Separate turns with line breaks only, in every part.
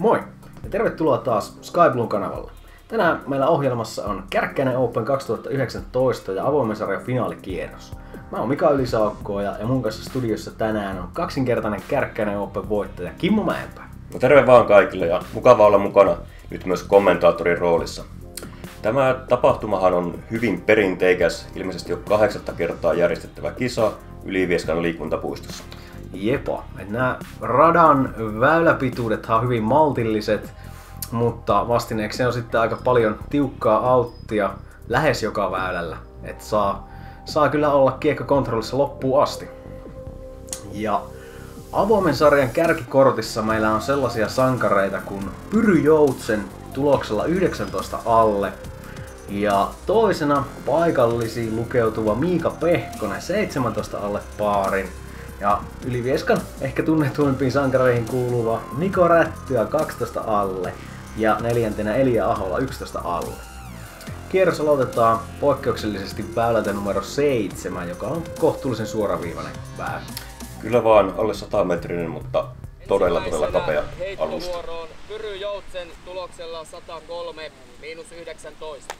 Moi ja tervetuloa taas Skyblun kanavalle. Tänään meillä ohjelmassa on Kärkkäinen Open 2019 ja avoimen sarjan finaalikierros. Mä oon Mika Ylisaukko ja, ja mun kanssa studiossa tänään on kaksinkertainen Kärkkäinen Open voittaja Kimmo Mäenpää.
No terve vaan kaikille ja mukava olla mukana nyt myös kommentaattorin roolissa. Tämä tapahtumahan on hyvin perinteikäs, ilmeisesti jo kahdeksatta kertaa järjestettävä kisa Ylivieskan liikuntapuistossa.
Jepa. Nämä radan väyläpituudet on hyvin maltilliset, mutta vastineeksi on sitten aika paljon tiukkaa auttia lähes joka väylällä. Että saa, saa kyllä olla kiekko kontrollissa loppuun asti. Ja avoimen sarjan kärkikortissa meillä on sellaisia sankareita kuin Pyry Joutsen tuloksella 19 alle. Ja toisena paikallisiin lukeutuva Miika Pehkonen 17 alle paarin. Ja Ylivieskan ehkä tunnetuimpiin sankareihin kuuluva Niko Rättyä 12 alle ja neljäntenä Elia Ahola 11 alle. Kierros aloitetaan poikkeuksellisesti väylältä numero 7, joka on kohtuullisen suoraviivainen väylä.
Kyllä vaan alle 100 metrinen, mutta todella todella kapea alusta.
Pyry Joutsen tuloksella 103 miinus 19.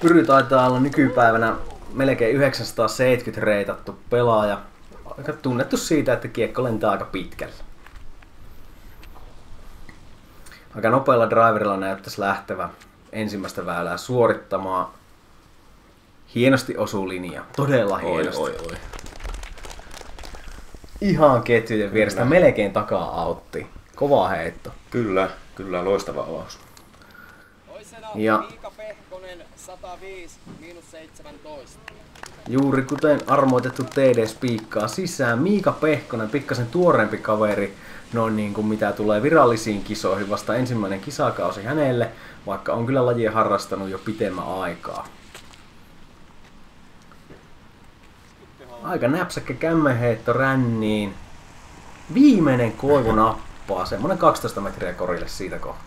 Pyry taitaa olla nykypäivänä melkein 970 reitattu pelaaja. Aika tunnettu siitä, että kiekko lentää aika pitkällä. Aika nopealla driverilla näyttäisi lähtevä ensimmäistä väylää suorittamaan. Hienosti osuu linja. Todella hienosti.
Oi, oi, oi.
Ihan ketjujen vierestä melkein takaa autti. Kova heitto.
Kyllä, kyllä loistava avaus.
Ja.
Miika Pehkonen 105 miinus 17.
Juuri kuten armoitettu TD spiikkaa sisään, Miika Pehkonen, pikkasen tuoreempi kaveri, noin niin kuin mitä tulee virallisiin kisoihin, vasta ensimmäinen kisakausi hänelle, vaikka on kyllä lajia harrastanut jo pitemmän aikaa. Aika näpsäkkä kämmenheitto ränniin. Viimeinen koivu nappaa, semmonen 12 metriä korille siitä kohtaa.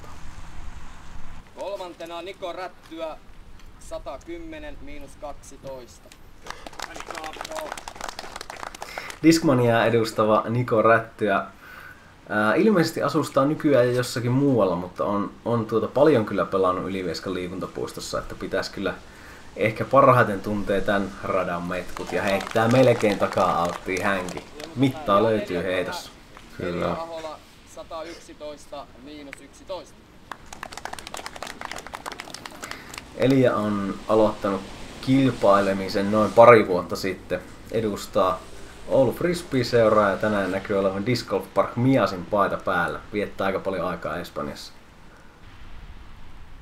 Kolmantena Niko Rättyä 110 miinus 12.
Discmaniaa edustava Niko Rättyä ää, ilmeisesti asustaa nykyään jo jossakin muualla, mutta on, on tuota paljon kyllä pelannut Ylivieskan liikuntapuistossa, että pitäisi kyllä ehkä parhaiten tuntee tämän radan metkut ja heittää melkein takaa auttiin hänkin. Mittaa löytyy heitossa.
Kyllä.
Elia Ahola 111 miinus 11.
Elia on aloittanut kilpailemisen noin pari vuotta sitten. Edustaa Oulu Frisbee-seuraa ja tänään näkyy olevan Disc Golf Park Miasin paita päällä. Viettää aika paljon aikaa Espanjassa.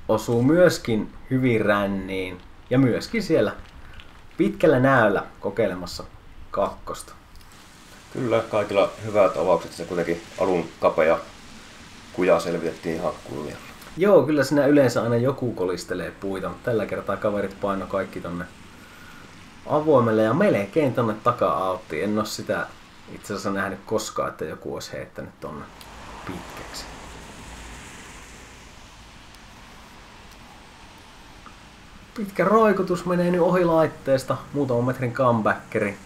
Osuu myöskin hyvin ränniin ja myöskin siellä pitkällä näöllä kokeilemassa kakkosta.
Kyllä, kaikilla hyvät avaukset. Se kuitenkin alun kapea kuja selvitettiin ihan kunnia.
Joo, kyllä siinä yleensä aina joku kolistelee puita, mutta tällä kertaa kaverit paino kaikki tonne avoimelle ja melkein tonne taka-auttiin. En oo sitä itse asiassa nähnyt koskaan, että joku olisi heittänyt tonne pitkäksi. Pitkä roikutus menee nyt ohi laitteesta, muutaman metrin comebackeri.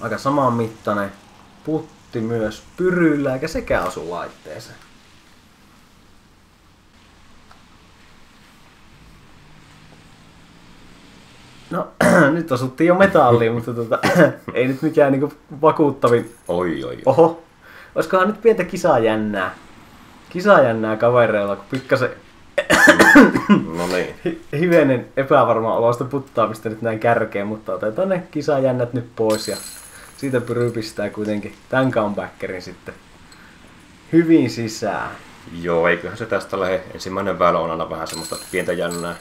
Aika saman mittainen putti myös pyryllä, eikä sekään osu laitteeseen. No, nyt osuttiin jo metalliin, mutta tota, ei nyt mikään niinku vakuuttavin.
Oi, oi, oi.
Oho, olisikohan nyt pientä kisajännää? Kisajännää kavereilla, kun pikkasen
No niin.
hi- hivenen epävarma olosta puttaamista nyt näin kärkeen, mutta otetaan ne kisajännät nyt pois ja siitä pyry pistää kuitenkin tämän comebackerin sitten hyvin sisään.
Joo, eiköhän se tästä lähde. Ensimmäinen väylä on aina vähän semmoista pientä jännää.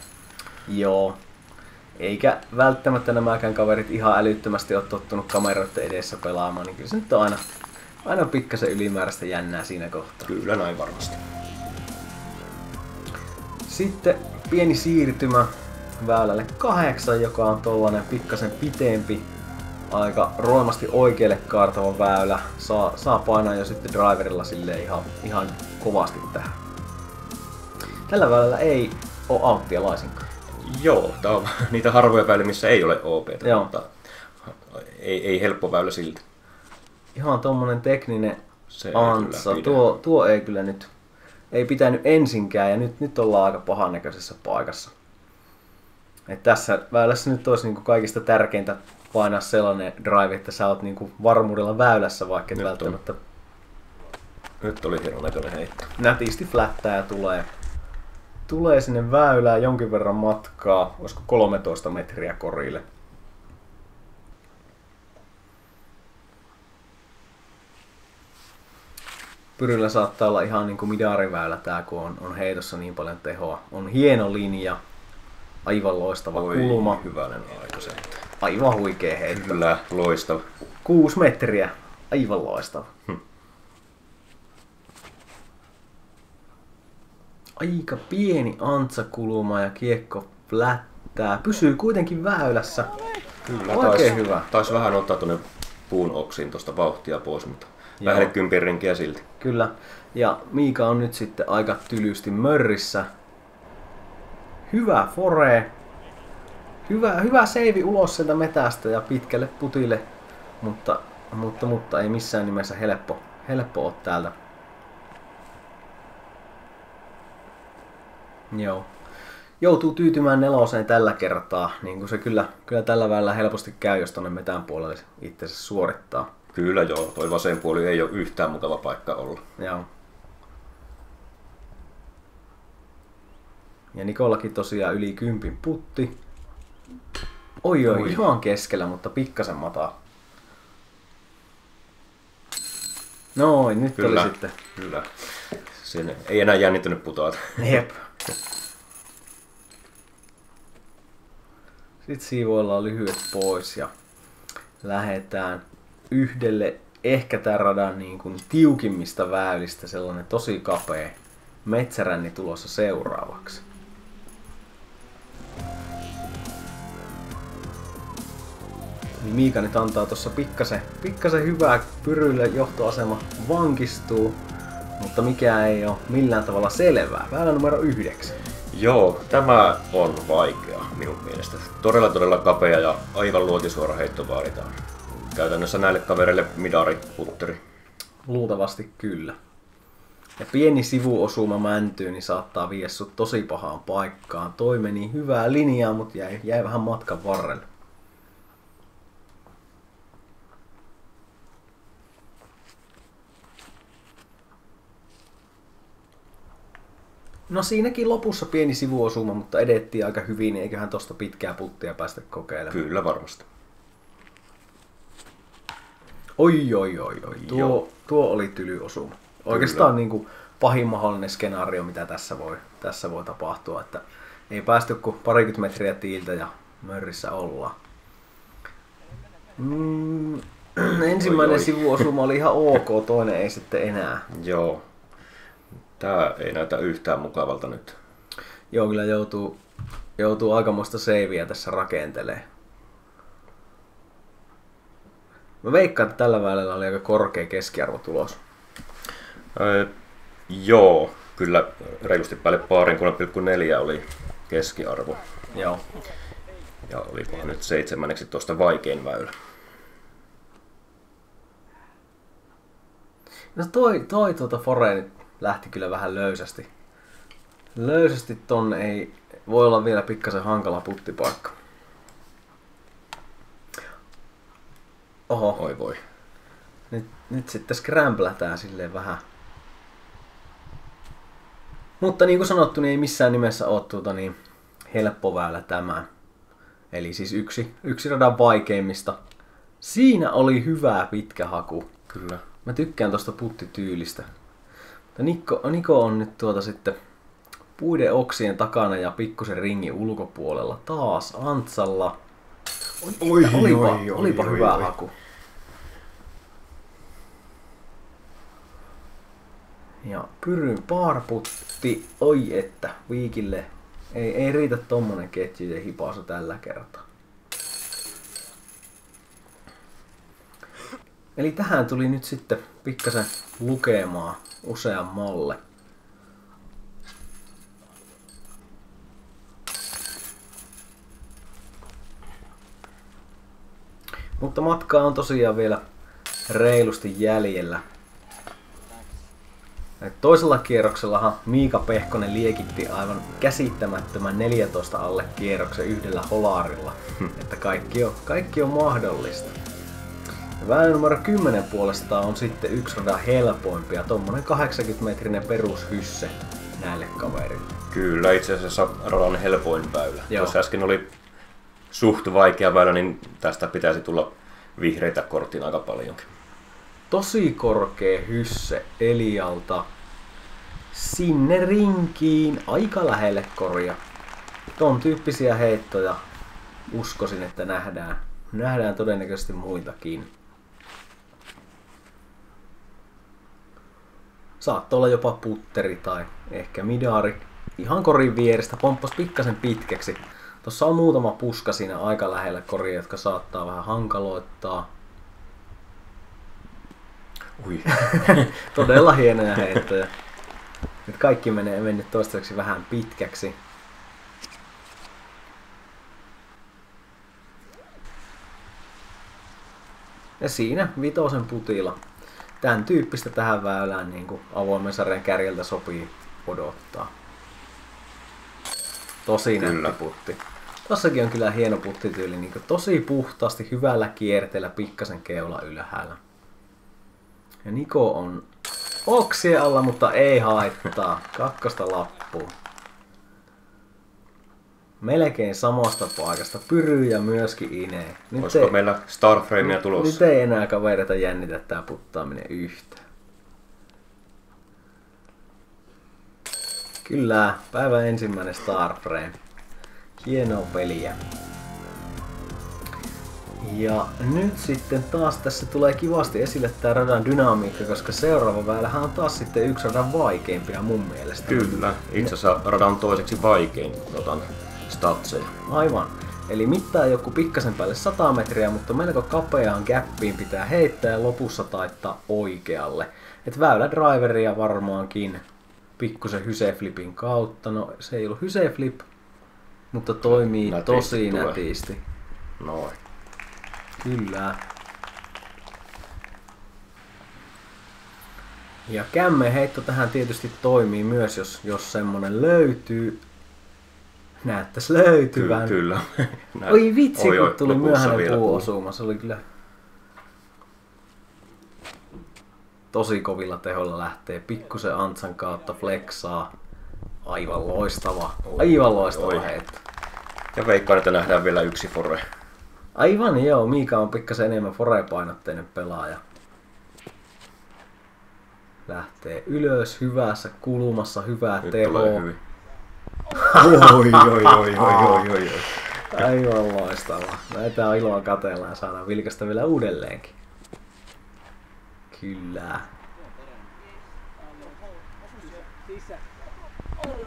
Joo. Eikä välttämättä nämäkään kaverit ihan älyttömästi ole tottunut kameroiden edessä pelaamaan, niin kyllä se nyt on aina, aina pikkasen ylimääräistä jännää siinä kohtaa.
Kyllä näin varmasti.
Sitten pieni siirtymä väylälle kahdeksan, joka on tollanen pikkasen pitempi, aika roimasti oikealle kaartava väylä. Saa, saa painaa jo sitten driverilla sille ihan, ihan kovasti tähän. Tällä väylällä ei ole auttia laisinkaan.
Joo, tää on niitä harvoja väyliä, missä ei ole OP, mutta ei, ei helppo väylä silti.
Ihan tommonen tekninen
Se
Antsa, tuo, tuo ei kyllä nyt, ei pitänyt ensinkään ja nyt, nyt ollaan aika pahan näköisessä paikassa. Et tässä väylässä nyt olisi niinku kaikista tärkeintä painaa sellainen drive, että sä oot niinku varmuudella väylässä, vaikka et
Nyt on.
välttämättä
Nyt oli hienon näköinen heitto.
nätisti flättää ja tulee, tulee sinne väylään jonkin verran matkaa, olisiko 13 metriä korille. Pyryllä saattaa olla ihan niin kuin midariväylä tää, kun on, on heitossa niin paljon tehoa. On hieno linja, aivan loistava
Oi,
kulma,
hyvänen aika se.
aivan huikea heitto.
Kyllä, loistava.
Kuusi metriä, aivan loistava. Aika pieni antsakulma ja kiekko flättää. Pysyy kuitenkin väylässä.
Kyllä,
Oikein hyvä.
Taisi vähän ottaa tuonne puun oksiin tuosta vauhtia pois, mutta vähän kympin silti.
Kyllä. Ja Miika on nyt sitten aika tylysti mörrissä. Hyvä fore. Hyvä, hyvä seivi ulos sieltä metästä ja pitkälle putille. Mutta, mutta, mutta ei missään nimessä helppo, helppo ole täältä. Joo. Joutuu tyytymään neloseen tällä kertaa, niin kuin se kyllä, kyllä tällä välillä helposti käy, jos tonne metään puolelle itsensä suorittaa.
Kyllä joo, toi vasen puoli ei ole yhtään mukava paikka olla.
Joo. Ja Nikollakin tosiaan yli kympin putti. Oi oi,
Oi.
ihan keskellä, mutta pikkasen mataa. Noin, nyt
Kyllä,
oli sitten.
kyllä. Sinne ei enää jännittynyt putoata.
Jep. Sitten siivoillaan lyhyet pois ja lähdetään yhdelle ehkä tämän radan niin kuin tiukimmista väylistä sellainen tosi kapea metsäränni tulossa seuraavaksi. Niin Miika nyt antaa tuossa pikkasen, pikkasen hyvää pyrylle johtoasema vankistuu, mutta mikä ei ole millään tavalla selvää. Väylä numero yhdeksän.
Joo, tämä on vaikea minun mielestä. Todella todella kapea ja aivan luotisuora heitto vaaditaan. Käytännössä näille kavereille midari, putteri.
Luultavasti kyllä. Ja pieni sivuosuma mäntyyn niin saattaa viedä sut tosi pahaan paikkaan. Toi meni hyvää linjaa, mutta jäi, jäi vähän matkan varrelle. No siinäkin lopussa pieni sivuosuma, mutta edettiin aika hyvin, eiköhän tosta pitkää puttia päästä kokeilemaan.
Kyllä varmasti.
Oi, oi, oi, oi. Tuo,
Joo.
tuo oli tylyosuma. Oikeastaan niin kuin pahin mahdollinen skenaario, mitä tässä voi, tässä voi tapahtua. Että ei päästy kuin parikymmentä metriä tiiltä ja mörrissä ollaan. Mm, ensimmäinen
Oi, oi.
sivuosuma oli ihan ok, toinen ei sitten enää.
Joo. Tää ei näytä yhtään mukavalta nyt.
Joo, kyllä joutuu, joutuu aikamoista seiviä tässä rakentelee. Mä veikkaan, että tällä välillä oli aika korkea keskiarvotulos.
Öö, joo, kyllä reilusti päälle paarin 3,4 oli keskiarvo.
Joo.
Ja olipa nyt seitsemänneksi tuosta vaikein väylä.
No toi, toi tuota Fore nyt lähti kyllä vähän löysästi. Löysästi tonne ei voi olla vielä pikkasen hankala puttipaikka. Oho,
Oi voi.
nyt, nyt sitten scramblätään silleen vähän. Mutta niin kuin sanottu, niin ei missään nimessä ole tuota niin helppo väylä tämä. Eli siis yksi, yksi radan vaikeimmista. Siinä oli hyvä pitkä haku.
Kyllä.
Mä tykkään tosta puttityylistä. Nikko, Niko on nyt tuota sitten puiden oksien takana ja pikkusen ringin ulkopuolella. Taas Antsalla.
Oi,
olipa,
oi, oi,
olipa
oi,
hyvä
oi.
haku. Ja pyryn paarputti, oi että, viikille. Ei, ei riitä tommonen ketju ja hipaasu tällä kertaa. Eli tähän tuli nyt sitten pikkasen lukemaa useammalle. Mutta matkaa on tosiaan vielä reilusti jäljellä. Toisella kierroksellahan Miika Pehkonen liekitti aivan käsittämättömän 14 alle kierroksen yhdellä holarilla. Että kaikki on, kaikki on mahdollista. Väylä numero 10 puolestaan on sitten yksi radan helpoimpia, tommonen 80-metrinen perushysse näille kaverille.
Kyllä, itse asiassa radan helpoin väylä.
Joo.
Jos äsken oli suht vaikea väylä, niin tästä pitäisi tulla vihreitä korttiin aika paljonkin.
Tosi korkea hysse Elialta sinne rinkiin, aika lähelle koria. Ton tyyppisiä heittoja uskoisin, että nähdään. Nähdään todennäköisesti muitakin. Saattoi olla jopa putteri tai ehkä midari. Ihan korin vierestä pomppas pikkasen pitkäksi. Tossa on muutama puska siinä aika lähellä koria, jotka saattaa vähän hankaloittaa.
Ui.
Todella hienoja heittoja. Nyt kaikki menee mennyt toistaiseksi vähän pitkäksi. Ja siinä vitosen putilla. Tämän tyyppistä tähän väylään niin kuin avoimen sarjan kärjeltä sopii odottaa. Tosi nätti putti. Tossakin on kyllä hieno puttityyli, niin kuin tosi puhtaasti, hyvällä kierteellä, pikkasen keula ylhäällä. Ja Niko on oksien alla, mutta ei haittaa. Kakkosta lappuun. Melkein samasta paikasta. Pyry ja myöskin Ine. Nyt
Olisiko
ei,
meillä Starframea tulossa?
nyt ei enää kavereita jännitä tää puttaaminen yhtään. Kyllä, päivän ensimmäinen Starframe. Hienoa peliä. Ja nyt sitten taas tässä tulee kivasti esille tää radan dynamiikka, koska seuraava väylähän on taas sitten yksi radan vaikeimpia mun mielestä.
Kyllä. Itse asiassa radan toiseksi vaikein, otan statseja.
Aivan. Eli mittaa joku pikkasen päälle 100 metriä, mutta melko kapeaan gappiin pitää heittää ja lopussa taittaa oikealle. Et väylä driveria varmaankin pikkusen hyseflipin kautta. No se ei ollut hyseflip, mutta toimii
Nätisti
tosi
tulee.
nätisti.
Noin.
Kyllä. Ja kämmen heitto tähän tietysti toimii myös, jos, jos semmonen löytyy. Näyttäis löytyvän.
Ky- kyllä. Näin.
Oi vitsi,
Oi,
kun tuli myöhäinen
puu.
puuosuma. Se oli kyllä tosi kovilla teholla lähtee. Pikkusen Antsan kautta flexaa. Aivan loistava. Aivan loistava
Oi.
heitto.
Ja veikkaan, että nähdään vielä yksi fore.
Aivan joo, Miika on pikkasen enemmän forepainotteinen pelaaja. Lähtee ylös hyvässä kulmassa, hyvää
Nyt
tehoa.
Oi, oi, oi, oi, oi, oi.
Aivan loistavaa. Näitä on iloa katella ja saadaan vilkasta vielä uudelleenkin. Kyllä.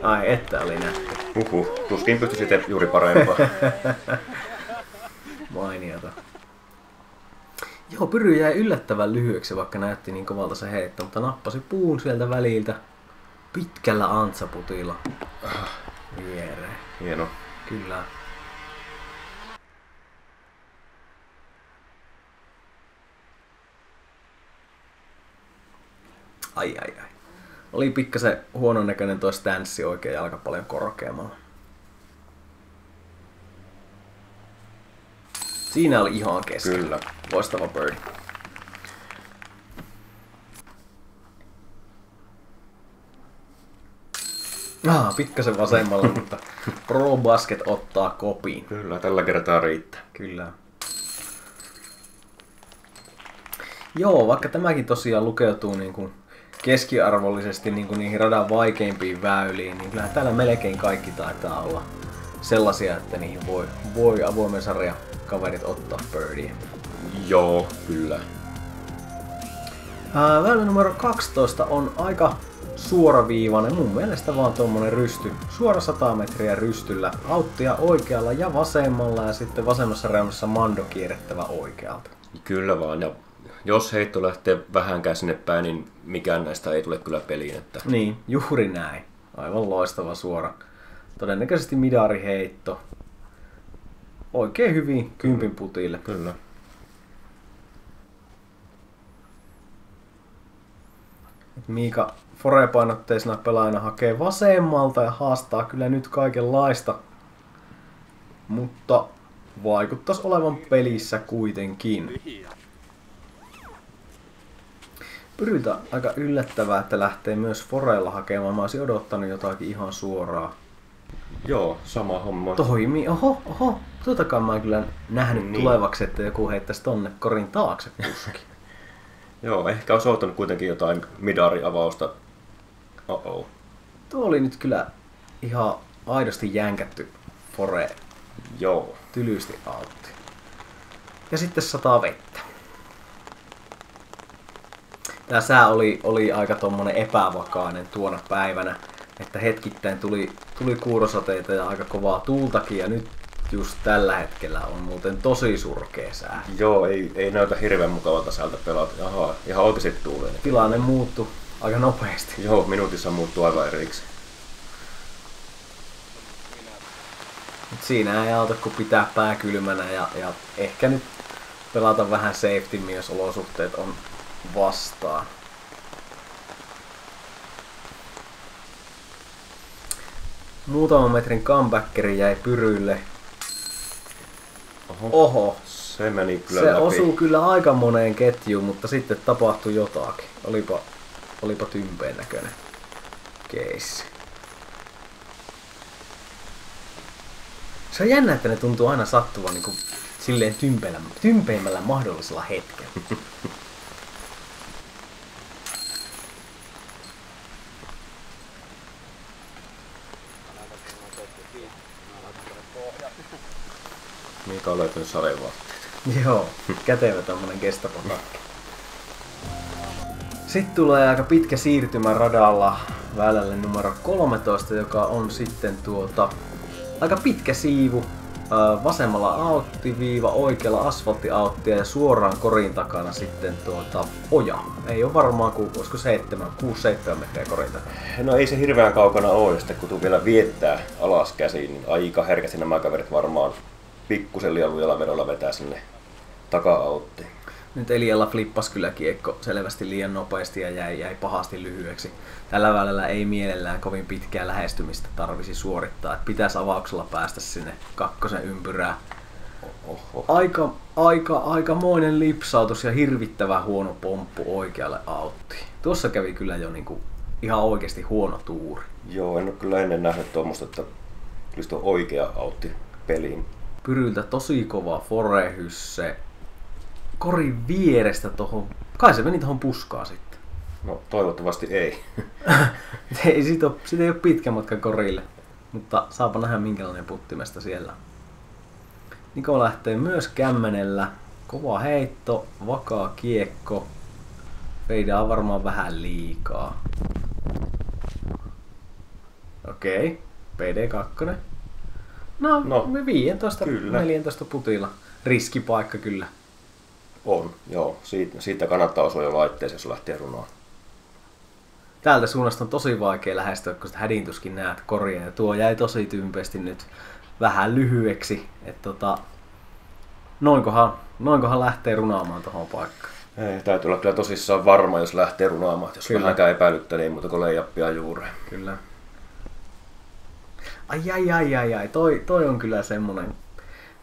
Ai, että oli nähty.
Huhhuh, tuskin pystyi sitten juuri parempaa.
Mainiota. Joo, Pyry jäi yllättävän lyhyeksi, vaikka näytti niin kovalta se heitto, mutta nappasi puun sieltä väliltä pitkällä antsaputilla viereen.
Hieno.
Kyllä. Ai ai ai. Oli pikkasen huonon näköinen toi stanssi oikein jalka paljon korkeammalla. Siinä oli ihan kesken.
Kyllä.
Loistava birdie. Ah, pikkasen vasemmalla, mutta Pro Basket ottaa kopiin.
Kyllä, tällä kertaa riittää.
Kyllä. Joo, vaikka tämäkin tosiaan lukeutuu niin kuin keskiarvollisesti niin kuin niihin radan vaikeimpiin väyliin, niin kyllähän täällä melkein kaikki taitaa olla sellaisia, että niihin voi, voi avoimen sarjan kaverit ottaa birdie.
Joo, kyllä.
Ää, Väylä numero 12 on aika suoraviivainen, mun mielestä vaan tuommoinen rysty. Suora 100 metriä rystyllä, auttia oikealla ja vasemmalla ja sitten vasemmassa reunassa mando kierrettävä oikealta.
Kyllä vaan. Ja jos heitto lähtee vähänkään sinne päin, niin mikään näistä ei tule kyllä peliin. Että
Niin, juuri näin. Aivan loistava suora. Todennäköisesti midariheitto. Oikein hyvin kympin putille.
Kyllä.
Miika Fore-painotteisena pelaajana hakee vasemmalta ja haastaa kyllä nyt kaikenlaista. Mutta vaikuttaisi olevan pelissä kuitenkin. Pyryltä aika yllättävää, että lähtee myös Forella hakemaan. Mä olisin odottanut jotakin ihan suoraa.
Joo, sama homma.
Toimii. Oho, oho. Tuotakaan mä en kyllä nähnyt
Niin.
niin. tulevaksi, että joku heittäisi tonne korin taakse kuski.
Joo, ehkä olisi odottanut kuitenkin jotain midari-avausta. Oh-oh.
Tuo oli nyt kyllä ihan aidosti jänkätty Fore
Joo.
tylysti autti. Ja sitten sataa vettä. Tää sää oli, oli aika tommonen epävakainen tuona päivänä, että hetkittäin tuli, tuli kuurosateita ja aika kovaa tuultakin ja nyt just tällä hetkellä on muuten tosi surkea sää.
Joo, ei, ei näytä hirveän mukavalta säältä pelata. Jaha, ihan oikeasti tuulee.
Tilanne muuttui aika nopeasti.
Joo, minuutissa muuttuu aivan eriksi.
Mut siinä ei auta kun pitää pää kylmänä ja, ja ehkä nyt pelata vähän safety jos olosuhteet on vastaan. Muutaman metrin comebackeri jäi pyrylle.
Oho.
Oho,
Se meni kyllä
se
läpi.
osuu kyllä aika moneen ketjuun, mutta sitten tapahtui jotakin. Olipa, olipa tympeen näköinen keissi. Se on jännä, että ne tuntuu aina sattuvan niin kuin silleen tympeillä, tympeimmällä mahdollisella hetkellä.
Miika on löytänyt sadevaatteet.
Joo, kätevä tämmönen kestapotakki. Sitten tulee aika pitkä siirtymä radalla väylälle numero 13, joka on sitten tuota aika pitkä siivu. Vasemmalla auttiviiva, oikealla asfalttiauttia ja suoraan korin takana sitten tuota oja. Ei ole varmaan kuin, olisiko 7, 6-7 metriä korin takana.
No ei se hirveän kaukana ole, ja sitten kun tuu vielä viettää alas käsiin, niin aika herkästi nämä kaverit varmaan pikkusen liian lujalla vedolla vetää sinne taka-auttiin.
Nyt Elialla flippasi kyllä kiekko selvästi liian nopeasti ja jäi, jäi pahasti lyhyeksi. Tällä välillä ei mielellään kovin pitkää lähestymistä tarvisi suorittaa. Et pitäisi avauksella päästä sinne kakkosen ympyrää.
Oho.
Aika, aika, aikamoinen lipsautus ja hirvittävä huono pomppu oikealle auttiin. Tuossa kävi kyllä jo niinku ihan oikeasti huono tuuri.
Joo, en ole kyllä ennen nähnyt tuommoista, että tulisi tuo oikea autti peliin.
Pyryltä tosi kova forehysse. Korin vierestä tohon. Kai se meni tohon puskaan sitten.
No toivottavasti ei.
ei siitä, ole, siitä ei ole pitkä matka korille, mutta saapa nähdä minkälainen puttimesta siellä. Niko lähtee myös kämmenellä. Kova heitto, vakaa kiekko. Feidaa varmaan vähän liikaa. Okei, PD2. No,
No,
no 15,
kyllä.
14 putilla. Riskipaikka kyllä.
On, joo. Siitä, siitä kannattaa osua jo laitteeseen, jos lähtee runoon.
täältä suunnasta on tosi vaikea lähestyä, kun sitä hädintuskin näet koria. Ja tuo jäi tosi tympeästi nyt vähän lyhyeksi. Että tota, noinkohan, noinkohan lähtee runaamaan tuohon paikkaan.
Ei, täytyy olla kyllä tosissaan varma, jos lähtee runaamaan. Jos
Kyllä.
vähänkään epäilyttää, niin muuta kuin leijappia juureen.
Kyllä. Ai ai ai ai ai, toi, toi on kyllä semmonen,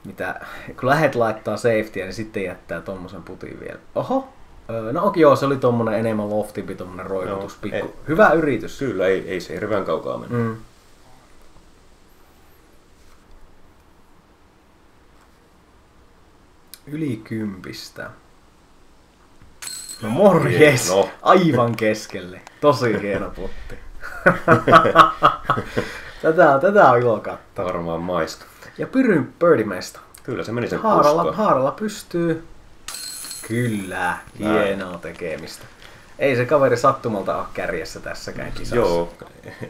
mitä, kun lähet laittaa safetyä, niin sitten jättää tommosen putin vielä. Oho, Öö, no okei, joo, se oli tommonen enemmän loftimpi, tommonen roikutus, pikku.
ei.
Hyvä yritys.
Kyllä, ei, ei se hirveän kaukaa mene.
Mm. Yli kympistä. No morjes!
No.
Aivan keskelle. Tosi hieno putti. tätä, tätä on ilo katsoa.
Varmaan maistu.
Ja Pyryn birdimesta.
Kyllä se meni sen
Haaralla, haaralla pystyy. Kyllä, hienoa tekemistä. Ei se kaveri sattumalta ole kärjessä tässäkään kisassa.
Joo,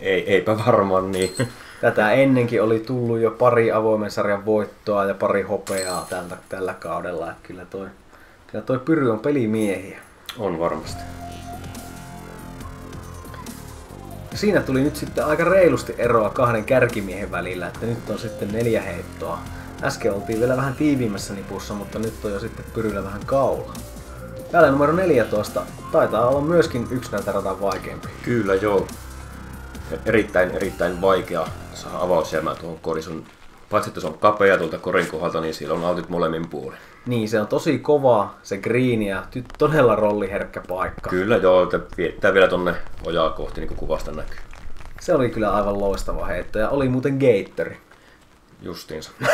ei, eipä varmaan niin.
Tätä ennenkin oli tullut jo pari avoimen sarjan voittoa ja pari hopeaa tältä, tällä kaudella. Että kyllä toi, kyllä toi Pyry on pelimiehiä.
On varmasti.
Siinä tuli nyt sitten aika reilusti eroa kahden kärkimiehen välillä, että nyt on sitten neljä heittoa. Äsken oltiin vielä vähän tiiviimmässä nipussa, mutta nyt on jo sitten Pyryllä vähän kaula. Väylä numero 14 taitaa olla myöskin yksi näitä radan vaikeampia.
Kyllä joo. Erittäin, erittäin vaikea saada avausjäämää tuohon korison. Paitsi että se on kapea tuolta korin kohdalta, niin siellä on autit molemmin puolin.
Niin, se on tosi kova, se green ja todella rolliherkkä paikka.
Kyllä joo, että viettää vielä tonne ojaa kohti, niin kuin kuvasta näkyy.
Se oli kyllä aivan loistava heitto ja oli muuten Gatori.
Justiinsa.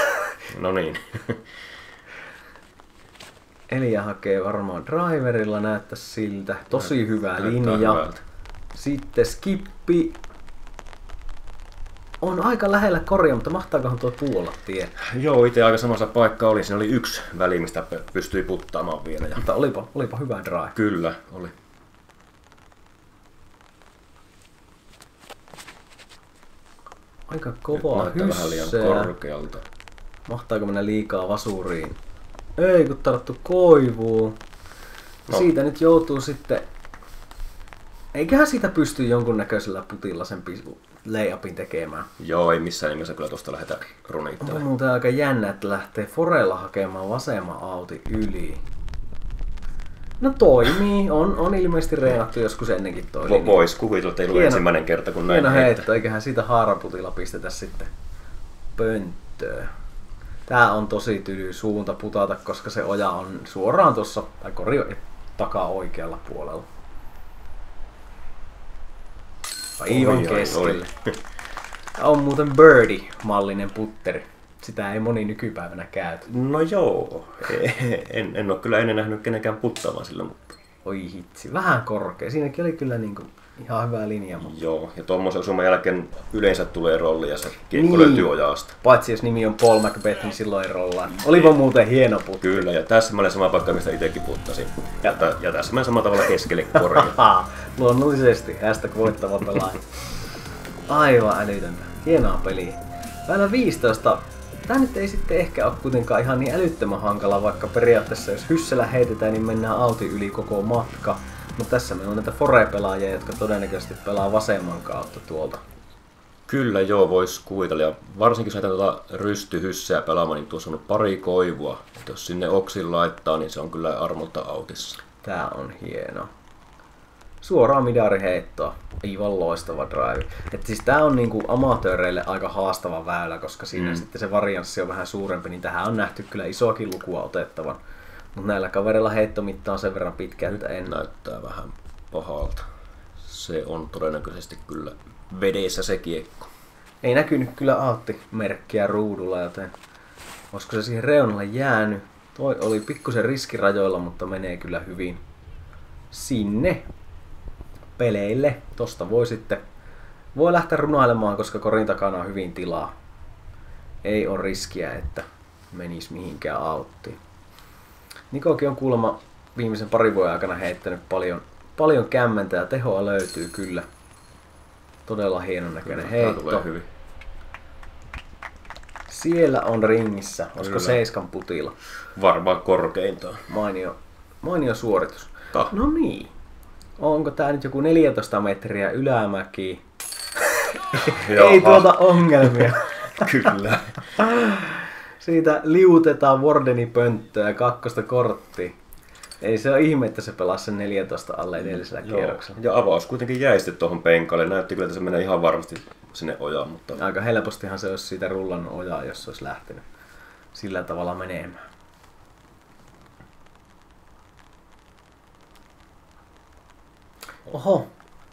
No niin.
Elia hakee varmaan driverilla, näyttää siltä. Tosi hyvä
Näyttää
linja.
hyvältä.
Sitten skippi. On aika lähellä koria, mutta mahtaakohan tuo tuolla tie?
Joo, itse aika samassa paikka oli. Siinä oli yksi väli, mistä pystyi puttaamaan vielä. Ja
Mutta olipa, olipa hyvä drive.
kyllä, oli.
Aika
Nyt
kovaa
näyttää vähän liian korkealta.
Mahtaako mennä liikaa vasuriin? Ei, kun tarttu koivuun. No. Siitä nyt joutuu sitten... Eiköhän siitä pysty jonkunnäköisellä putilla sen layupin tekemään.
Joo, ei missään nimessä kyllä tuosta lähdetä
On
runittelemaan.
muuten aika jännä, että lähtee Forella hakemaan vasemman auti yli. No toimii, on, on ilmeisesti reenattu joskus ennenkin toi
Vo-
linja.
Vois kuvitella, että ei ollut ensimmäinen kerta, kun näin heittää.
heitto, eiköhän siitä haaraputilla pistetä sitten pönttöön. Tää on tosi tyly suunta putata, koska se oja on suoraan tuossa, tai kori on takaa oikealla puolella. Aivan
Oi, oi,
keskelle.
oi.
Tää on muuten Birdie-mallinen putteri. Sitä ei moni nykypäivänä käytä.
No joo, en, en ole kyllä ennen nähnyt kenenkään puttaamaan sillä, mutta
Oi hitsi, vähän korkea. Siinäkin oli kyllä niinku ihan hyvä linja, mutta
joo. Ja tuommoisen osuman jälkeen yleensä tulee rolli ja se kiekko
Niin.
niin. löytyy ojasta.
paitsi jos nimi on Paul Macbeth, niin silloin ei rollaa. Olipa muuten hieno putti.
Kyllä, ja täsmälleen sama paikka, mistä itsekin puttasin. Ja, tä- ja täsmälleen samalla tavalla keskelle koria.
Haha, luonnollisesti. Hashtag voittava pelaaja. Aivan älytöntä. Hienoa peliä. Väylä 15. Tää nyt ei sitten ehkä ole kuitenkaan ihan niin älyttömän hankala, vaikka periaatteessa jos hyssellä heitetään, niin mennään auti yli koko matka. Mutta tässä meillä on näitä fore-pelaajia, jotka todennäköisesti pelaa vasemman kautta tuolta.
Kyllä joo, vois kuvitella. Ja varsinkin jos näitä tuota rystyhysseä pelaamaan, niin tuossa on pari koivua. Et jos sinne oksin laittaa, niin se on kyllä armolta autissa.
Tää on hieno. Suoraan midariheittoa. Aivan loistava drive. Et siis tää on niinku amatööreille aika haastava väylä, koska siinä mm. sitten se varianssi on vähän suurempi, niin tähän on nähty kyllä isoakin lukua otettavan. Mutta näillä kavereilla heittomitta on sen verran pitkä, että en...
Näyttää vähän pahalta. Se on todennäköisesti kyllä vedessä se kiekko.
Ei näkynyt kyllä Aatti-merkkiä ruudulla, joten olisiko se siihen reunalle jäänyt. Toi oli pikkusen riskirajoilla, mutta menee kyllä hyvin sinne peleille. Tosta voi sitten voi lähteä runailemaan, koska korin takana on hyvin tilaa. Ei ole riskiä, että menisi mihinkään auttiin. Nikokin on kuulemma viimeisen parin vuoden aikana heittänyt paljon, paljon kämmentä ja tehoa löytyy kyllä. Todella hienon näköinen heitto.
tulee hyvin.
Siellä on ringissä. Olisiko
Kyllä.
seiskan putilla?
Varmaan korkeintaan.
Mainio, mainio suoritus.
Tah.
No niin. Onko tää nyt joku 14 metriä ylämäki? Ei tuota ongelmia.
Kyllä.
Siitä liutetaan Wardenin pönttöä ja kakkosta korttia. Ei se ole ihme, että se pelasi sen 14 alle edellisellä
Joo.
kierroksella.
Ja avaus kuitenkin jäi sitten tuohon penkalle. Näytti kyllä, että se menee ihan varmasti sinne ojaan, mutta
Aika helpostihan se olisi siitä rullannut ojaa, jos se olisi lähtenyt sillä tavalla menemään. Oho,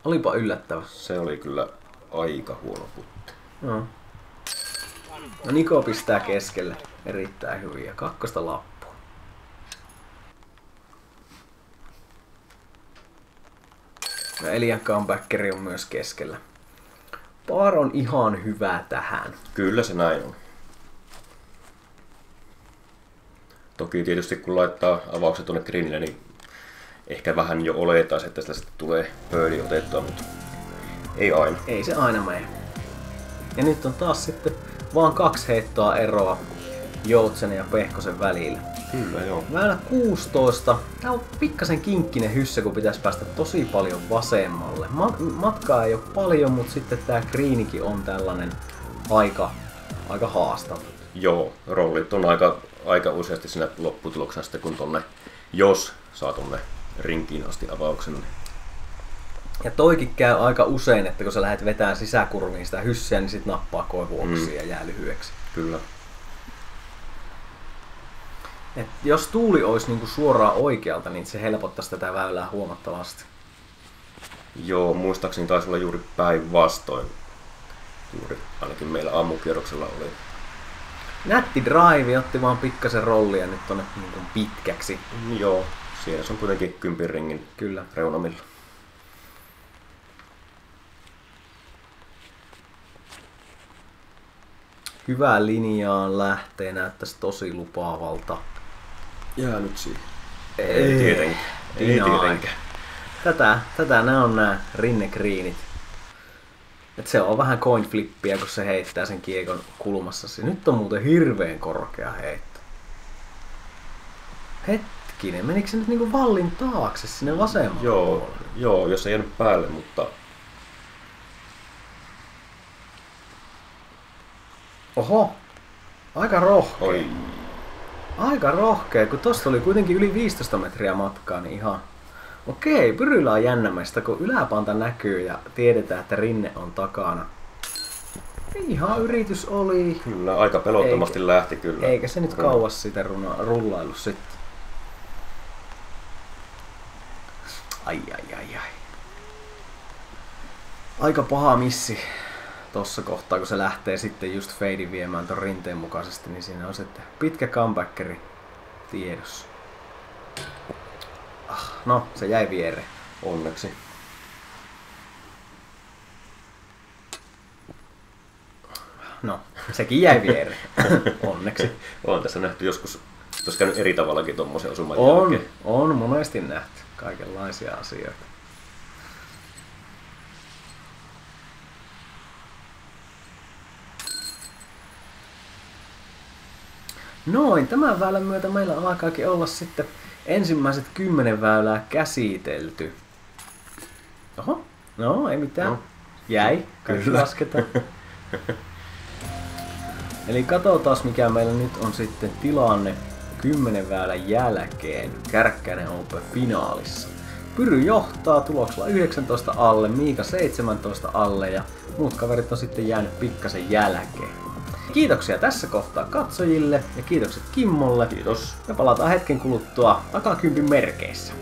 olipa yllättävä.
se oli kyllä aika huono putti.
No. No Niko pistää keskelle erittäin hyvin ja kakkosta lappua. Ja Elian comebackeri on myös keskellä. Paar on ihan hyvä tähän.
Kyllä se näin on. Toki tietysti kun laittaa avaukset tuonne greenille, niin ehkä vähän jo oletaan, että sitten tulee pöydi otettua, mutta ei aina.
Ei se aina mene. Ja nyt on taas sitten vaan kaksi heittoa eroa Joutsen ja Pehkosen välillä.
Kyllä joo.
Väylä 16. Tää on pikkasen kinkkinen hyssä, kun pitäisi päästä tosi paljon vasemmalle. Ma- matkaa ei ole paljon, mutta sitten tää greenikin on tällainen aika, aika haastava.
Joo, rollit on aika, aika useasti siinä lopputuloksena sitten, kun tonne, jos saa tonne rinkiin asti avauksen.
Ja toikin käy aika usein, että kun sä lähdet vetämään sisäkurviin sitä hyssyä, niin sit nappaa koivuoksia mm. ja jää lyhyeksi.
Kyllä.
Et jos tuuli olisi niinku suoraan oikealta, niin se helpottaisi tätä väylää huomattavasti.
Joo, muistaakseni taisi olla juuri päinvastoin. Juuri ainakin meillä aamukierroksella oli.
Nätti drive otti vaan pikkasen rollia nyt tonne niinku pitkäksi.
Joo, siellä se on kuitenkin kympin ringin
Kyllä.
reunamilla.
Hyvää linjaan lähtee, näyttäisi tosi lupaavalta.
Jää nyt siihen.
Ei.
tietenkään. Ei tietenkään.
Tätä, tätä nämä on nämä rinnekriinit. Et se on vähän coin flippiä, kun se heittää sen kiekon kulmassa. Se Nyt on muuten hirveän korkea heitto. Hetkinen, menikö se nyt niinku vallin taakse sinne vasemmalle
Joo,
puolelle?
joo, jos ei jäänyt päälle, mutta
Oho, aika rohkea.
oi,
Aika rohkea, kun tosta oli kuitenkin yli 15 metriä matkaa, niin ihan... Okei, Pyrylä on jännämäistä, kun yläpanta näkyy ja tiedetään, että rinne on takana. Ihan yritys oli.
kyllä aika pelottomasti lähti kyllä.
Eikä se nyt kauas sitä runa, rullailu sitten. Ai ai ai ai. Aika paha missi tossa kohtaa, kun se lähtee sitten just feidin viemään ton rinteen mukaisesti, niin siinä on sitten pitkä comebackeri tiedossa. Ah, no, se jäi viereen.
Onneksi.
No, sekin jäi viereen. Onneksi.
On tässä nähty joskus, olisi käynyt eri tavallakin tuommoisen osuman
On,
jälkeen.
on monesti nähty kaikenlaisia asioita. Noin, tämän väylän myötä meillä alkaakin olla sitten ensimmäiset kymmenen väylää käsitelty. Oho, no ei mitään.
No.
Jäi, kaikki
Kyllä.
lasketaan. Eli katsotaan mikä meillä nyt on sitten tilanne 10 väylän jälkeen Kärkkäinen Open finaalissa. Pyry johtaa tuloksella 19 alle, Miika 17 alle ja muut kaverit on sitten jäänyt pikkasen jälkeen. Kiitoksia tässä kohtaa katsojille ja kiitokset Kimmolle.
Kiitos.
Me palataan hetken kuluttua takakympin merkeissä.